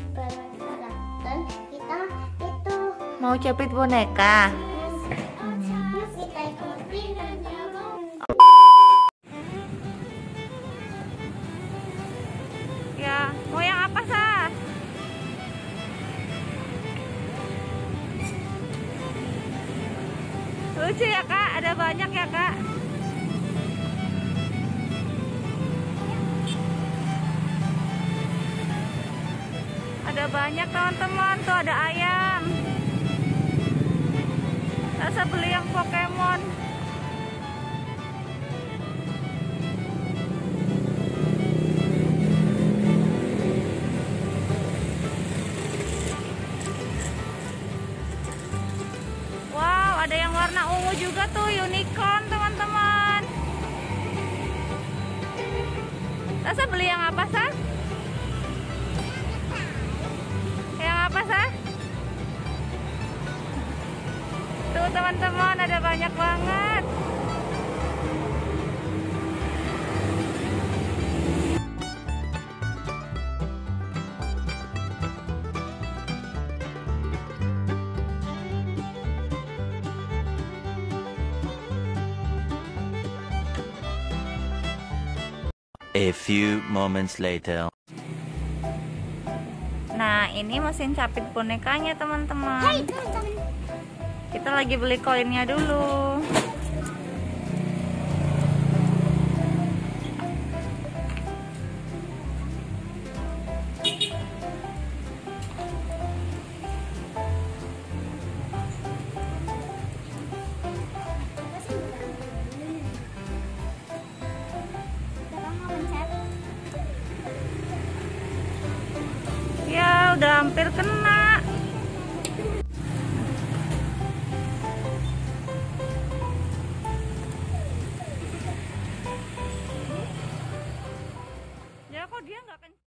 berkarakter kita itu. Mau capit boneka? Ya mau yang apa sa? Lucu ya kak. Ada banyak ya kak. Ada banyak teman-teman, tuh ada ayam. Rasa beli yang Pokemon. Wow, ada yang warna ungu juga tuh, unicorn teman-teman. Rasa beli yang apa, Sa? Tuh teman-teman, ada banyak banget. A few moments later. Nah, ini mesin capit bonekanya, teman-teman. Kita lagi beli koinnya dulu. Ya, udah hampir kena. lang, rock and